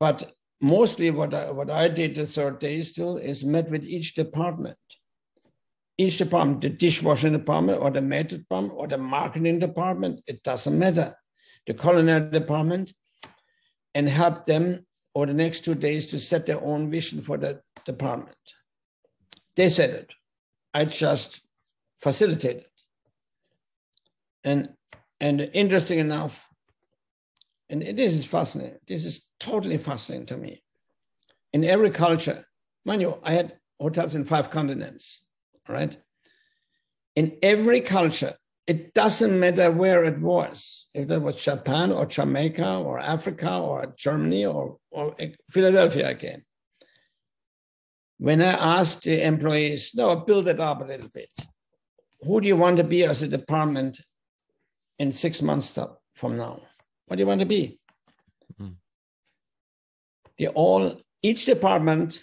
But mostly what I, what I did the third day still is met with each department. Each department, the dishwashing department or the maid department or the marketing department, it doesn't matter. The culinary department and help them over the next two days to set their own vision for the department. They said it. I just facilitated. And and interesting enough, and this is fascinating. This is totally fascinating to me. In every culture, mind you, I had hotels in five continents, right? In every culture, it doesn't matter where it was, if that was Japan or Jamaica or Africa or Germany or, or Philadelphia again. When I asked the employees, no, build it up a little bit. Who do you want to be as a department in six months from now? What do you want to be? Mm-hmm. They all, each department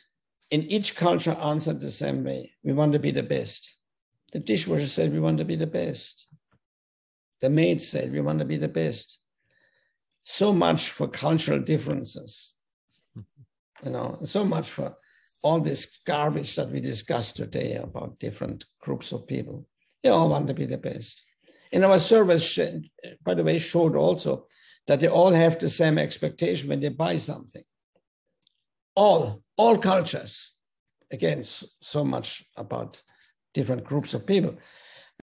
in each culture answered the same way. We want to be the best. The dishwasher said, we want to be the best. The maid said, we want to be the best. So much for cultural differences. You know, so much for all this garbage that we discussed today about different groups of people. They all want to be the best. And our surveys, by the way, showed also that they all have the same expectation when they buy something. All, all cultures. Again, so much about different groups of people.